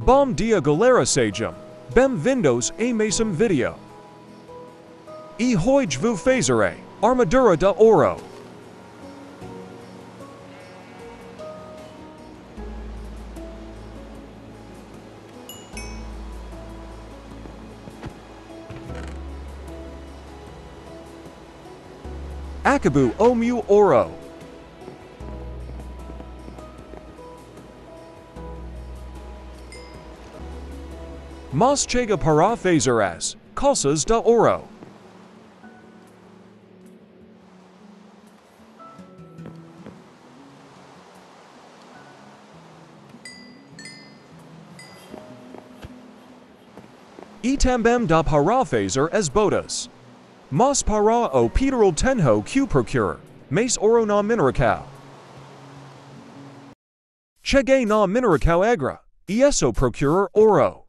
Bom dia galera sejam. Bem-vindos a mais um vídeo. E hoje vou fazer armadura de ouro. Acabou o meu Mas chega para fazer as calças de ouro. E também da para fazer as botas. Mas para o Peterol tenho que procurar mais ouro na mineracal. Cheguei na mineracal agra, e isso procurar ouro.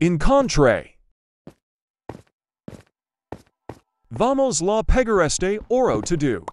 Encontré. Vamos la pegar este oro to do.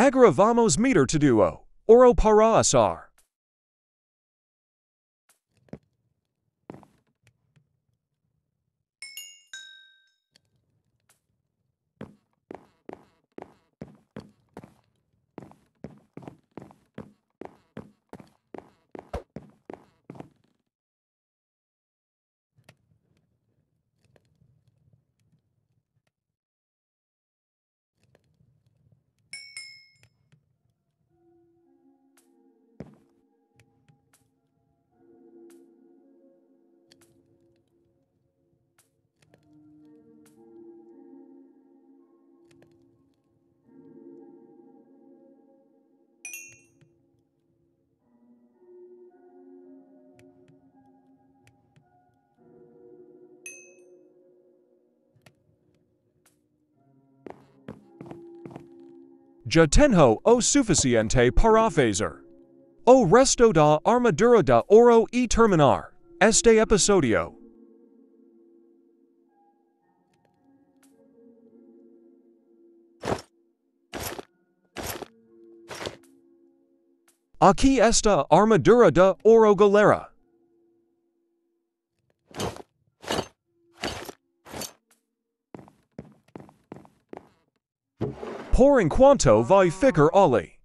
Agravamos meter to duo. Oro para asar. Já tenho o suficiente para fazer. O resto da armadura da oro e terminar este episodio. Aqui está armadura da oro galera. Por enquanto vai ficar ali.